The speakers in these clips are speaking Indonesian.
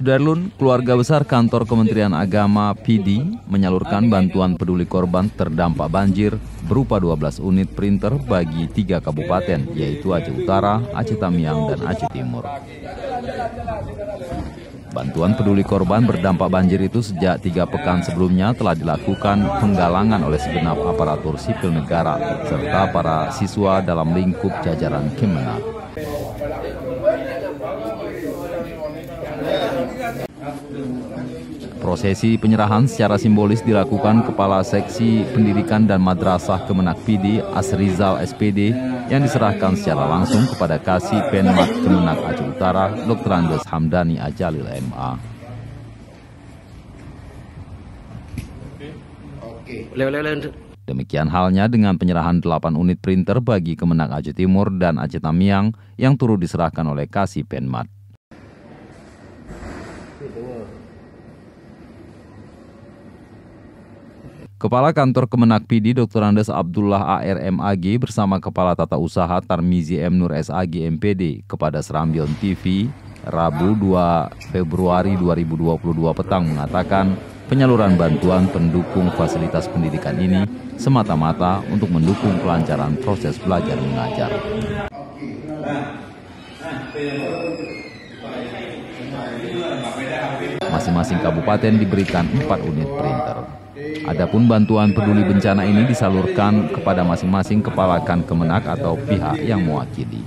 Sudarlun, keluarga besar kantor Kementerian Agama PD menyalurkan bantuan peduli korban terdampak banjir berupa 12 unit printer bagi tiga kabupaten, yaitu Aceh Utara, Aceh Tamiang, dan Aceh Timur. Bantuan peduli korban berdampak banjir itu sejak tiga pekan sebelumnya telah dilakukan penggalangan oleh segenap aparatur sipil negara serta para siswa dalam lingkup jajaran Kemenag. Prosesi penyerahan secara simbolis dilakukan Kepala Seksi Pendidikan dan Madrasah Kemenak PD Asrizal SPD yang diserahkan secara langsung kepada Kasih Penmat Kemenak Aceh Utara Dr. Andes Hamdani Ajalil MA. Demikian halnya dengan penyerahan 8 unit printer bagi Kemenak Aceh Timur dan Aceh Tamiang yang turut diserahkan oleh Kasih Penmat. Kepala Kantor Kemenak PD Dr. Andes Abdullah ARMAG bersama Kepala Tata Usaha Tarmizi M. Nur SAG MPD kepada Serambion TV Rabu 2 Februari 2022 petang mengatakan penyaluran bantuan pendukung fasilitas pendidikan ini semata-mata untuk mendukung kelancaran proses belajar mengajar. Masing-masing kabupaten diberikan 4 unit printer. Adapun bantuan peduli bencana ini disalurkan kepada masing-masing kepala kan kemenak atau pihak yang mewakili.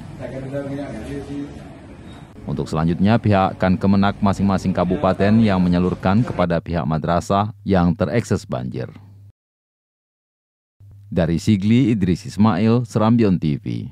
Untuk selanjutnya, pihak kan kemenak masing-masing kabupaten yang menyalurkan kepada pihak madrasah yang terekses banjir. Dari Sigli Idris Ismail, Serambion TV.